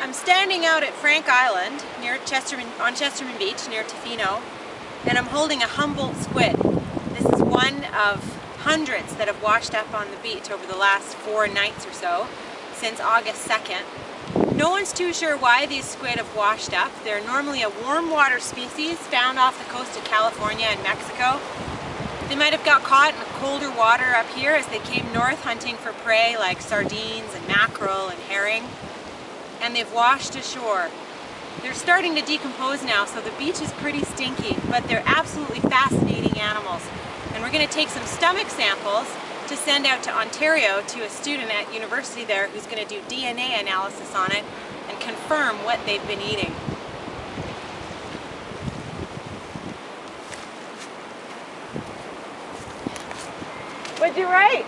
I'm standing out at Frank Island near Chesterman, on Chesterman Beach near Tofino and I'm holding a Humboldt squid. This is one of hundreds that have washed up on the beach over the last four nights or so since August 2nd. No one's too sure why these squid have washed up. They're normally a warm water species found off the coast of California and Mexico. They might have got caught in colder water up here as they came north hunting for prey like sardines and mackerel and herring and they've washed ashore. They're starting to decompose now, so the beach is pretty stinky, but they're absolutely fascinating animals. And we're going to take some stomach samples to send out to Ontario to a student at university there who's going to do DNA analysis on it and confirm what they've been eating. What'd you write?